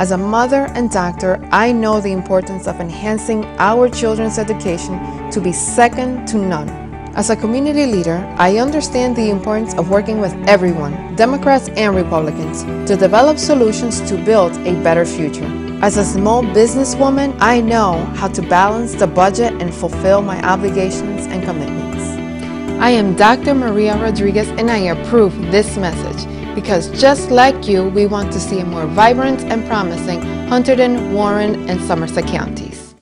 As a mother and doctor, I know the importance of enhancing our children's education to be second to none. As a community leader, I understand the importance of working with everyone, Democrats and Republicans, to develop solutions to build a better future. As a small businesswoman, I know how to balance the budget and fulfill my obligations and commitments. I am Dr. Maria Rodriguez and I approve this message because just like you, we want to see a more vibrant and promising Hunterdon, Warren, and Somerset counties.